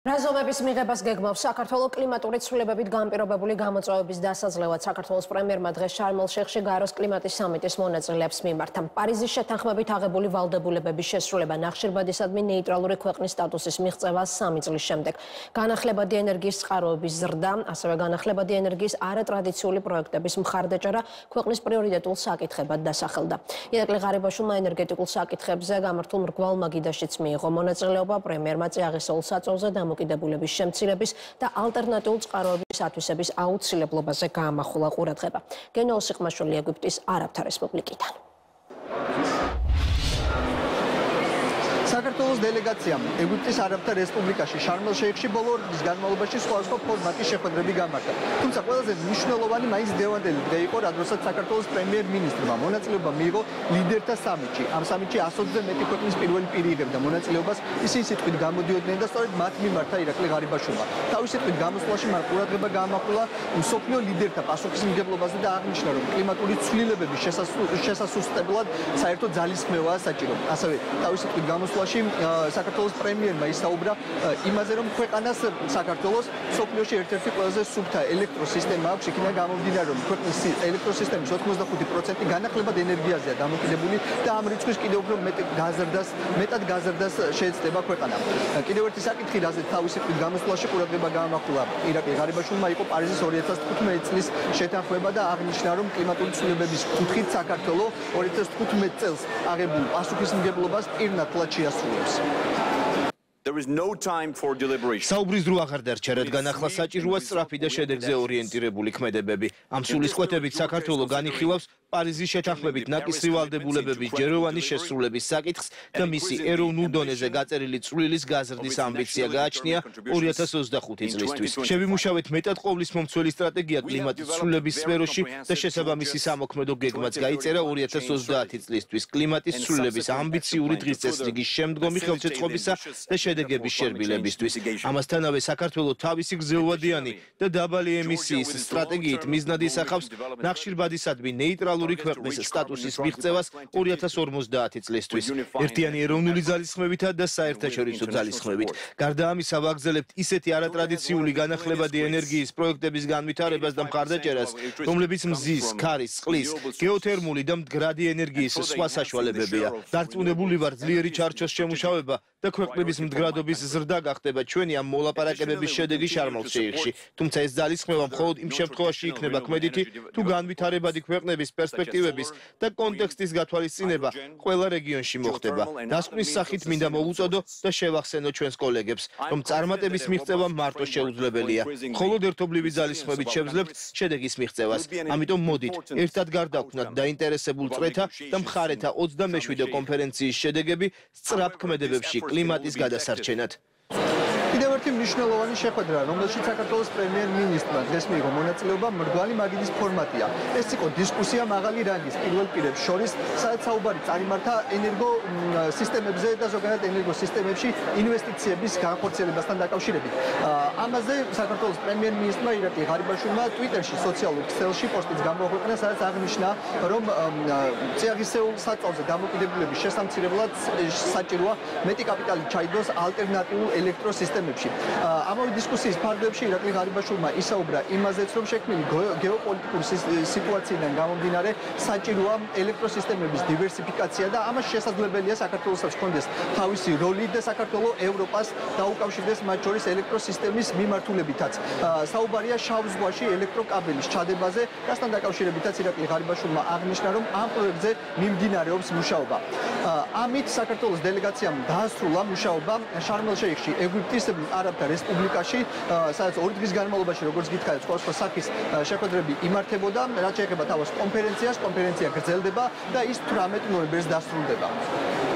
რაზომების მიღებას გეგმავს საქართველოს კლიმატური ცვლილებებით განპირობებული გამოწვევების დასაძლევად საქართველოს პრემიერმა დღეს შარმელ-შეხში გაეროს კლიმატის სამიტის მონაწილეებს მიმართა. პარიზის შეთანხმებით აღებული ვალდებულებების შესრულება ნახშირბადისადმი ნეიტრალური ქვეყნის სტატუსის მიღწევა სამი წლის შემდეგ. განახლებადი ენერგიის წყაროების ზრდა, ასევე განახლებადი ენერგიის არატრადიციული პროექტების მხარდაჭერა ქვეყნის პრიორიტეტულ საკითხებად დასახელდა. ირაკლი ღარიბაშვილმა ენერგეტიკულ საკითხებზე გამართულ მრგვალ მაგიდაშიც მიიღო მონაწილეობა პრემიერმა წიაღისეულ საწოლზე და დამოკიდებულების შემცირების და ალტერნატიულ წყაროების ათვისების აუცილებლობაზე გაამახვილა ყურადღება. გენო ოსიყმაშვილი ეგვიპტის არაბთა რესპუბლიკიდან. საქართველოს დელეგაციამ ეგვიპტის არაბთა რესპუბლიკაში შარმელ-შეიხში ბოლო օրების განმავლობაში სხვადასხვა ფორმატის შეხვედრები გამართა. თუმცა ყველაზე მნიშვნელოვანი მაინც დევანდელი დღე იყო, რადგანაც საქართველოს პრემიერ-მინისტრმა მონაწილეობა მიიღო ლიდერთა სამიტში. ამ სამიტში 120-ზე მეტი ქვეყნის პირველი პირი იღებდა მონაწილეობას. ისინი სიტყვით გამოდიოდნენ და სწორედ მათ მიმართა ირაკლი ღარიბაშვილმა. თავის სიტყვით გამოსვლაში მან ყურადღება გაამახვილა მსოფლიო ლიდერთა პასუხისმგებლობაზე და აღნიშნა, რომ კლიმატური ცვლილებების შესასუსტებლად საერთო ძალისხმევაა საჭირო. ასევე თავის სიტყვით გამოსვლაში შემთხვევაში საქართველოს პრემიერმა ისაუბრა იმაზე, რომ ქვეყანას საქართველოს სოფლიოში ერთ-ერთი ყველაზე სუფთა ელექტროსისტემა აქვს, იქიდან გამომდინარე, რომ ქვეყნის ელექტროსისტემის 85% განახლებად ენერგიაზეა დამოკიდებული და ამ რიცხვის კიდევ უფრო მეტ გაზრდას, მეტად გაზრდას შეეცდება ქვეყანა. კიდევ ერთი საკითხი, რაზეც თავისი თვით გამოსვლაში ყურადღება გაამახვილა ირაკლი ღარიბაშვილმა იყო პარიზის 2015 წლის შეთანხმება და აღნიშნა, რომ კლიმატური ცვლილებების კუთხით საქართველოს 2015 წელს აღებულ პასუხისმგებლობას პირნათლად შეასრულა. Assumes. There is no time for deliberation. საუბრის დრო აღარ დარჩა, რადგან ახლა საჭიროა სწრაფი და შედეგზე ორიენტირებული ქმედებები. ამ სულისკვეთებით საქართველოს განიხილავს პარიზის შეთანხმებით ნაკისრი ვალდებულებების ჯეროვანი შესრულების საკითხს და მისი ეროვნულ დონეზე გაწერილი წვლილის გაზრდის ამბიცია გააჩნია 2025 წლისთვის. შევიმუშავეთ მეტად ყოვლის მომცველი სტრატეგია კლიმატის ცვლილების სფეროში და შესაბამისი სამოქმედო გეგმაც გაიწერა 2030 წლისთვის. კლიმატის ცვლილების ამბიციური დღესწესრიგის შემდგომი ხელშეწყობისა და შედეგების შერბილებისთვის. ამასთანავე საქართველოს თავისი გზელვადიანი და დაბალი ემისიის სტრატეგიით მიზნად ისახავს ნახშირბადისადმი ნეიტრალური ქვეყნის სტატუსის მიღწევას 2050 წლისთვის. ერთიანი ეროვნული ძალისხმევითა და საერთაშორისო ძალისხმევით. გარდა ამისა ვაგზელებთ ისეთი არატრადიციული განახლებადი ენერგიის პროექტების განვითარებას და მხარდაჭერას, რომლებიც მზის, ქარის, წყლის, გეოთერმული და მდგრადი ენერგიის სხვა საშუალებებია. დარწმუნებული ვარ ძლიერი ჩარჩოს შემუშავება და ქვეყნების მდგრადობის ზრდა გახდება ჩვენი ამ მოლაპარაკებების შედეგი შარმალ-შეიხში. თუმცა ეს ძალისხმევა მხოლოდ იმ შემთხვევაში იქნება ქმედითი, თუ განვითარებადი ქვეყნების პერსპექტივების და კონტექსტის გათვალისწინება ყველა რეგიონში მოხდება. დასკვნის სახით მინდა მოუწოდო და შევახსენო ჩვენს კოლეგებს, რომ წარმატების მიღწევა მარტო შეუძლებელია. მხოლოდ ერთობლივი ძალისხმებით შევძლებთ შედეგის მიღწევას. ამიტომ მოდით, ერთად გარდაქმნათ დაინტერესებულ წრეთა და მხარეთა 27-ე კონფერენციის შედეგები სწრაფ ქმედებებში კლიმატის გადასარჩენად. კიდევ ერთი მნიშვნელოვანი შეხვედრა, რომელშიც საქართველოს პრემიერ-მინისტრმა დღეს მიიღო მონაწილეობა მრგვალი მაგიდის ფორმატია. ეს იყო დისკუსია მაღალი რანგის პირველ პირებს შორის, სადაც საუბარი წარიმართა ენერგო სისტემებზე და ზოგადად ენერგო სისტემებში ინვესტიციების განხორციელებასთან დაკავშირებით. ამაზე საქართველოს პრემიერ-მინისტრმა ირაკლი ღარიბაშვილმა ტვიტერში სოციალურ ქსელში პოსტიც გამოაქვეყნა, სადაც აღნიშნა, რომ წიაღისეულ საწოლზე დამოკიდებულების შესამცირებლად საჭიროა მეტი კაპიტალი ჩაიდოს ალტერნატიულ ელექტროსისტემებში სისტემებში. ამავე დისკუსიის ფარგლებში ირაკლი ღარიბაშვილმა ისაუბრა იმაზეც, რომ შექმნილი გეოპოლიტიკური სიტუაციიდან გამომდინარე, საჭიროა ელექტროსისტემების დივერსიფიკაცია და ამას შესაძლებელია საქართველოსაც კონდეს თავისი როლი და საქართველოს ევროპას დაუკავშირდეს მათ შორის ელექტროსისტემის მიმართულებითაც. საუბარია შავ ზღვაში ელექტროკაბელის ჩადებაზე, რასთან დაკავშირებითაც ირაკლი ღარიბაშვილმა აღნიშნა, რომ ამ პროექტზე მიმდინარეობს მუშაობა. ამით საქართველოს დელეგაციამ დაასრულა მუშაობა შარმელ-შეიხში, ეგვიპტის არაბთა რესპუბლიკაში, სადაც ორი დღის განმავლობაში, როგორც გითხარით, სხვა სხვა სახის შეხვედრები იმართებოდა, რაც შეეხება თავის კონფერენციას, კონფერენცია გრძელდება და ის 18 ნოემბერს დასრულდება.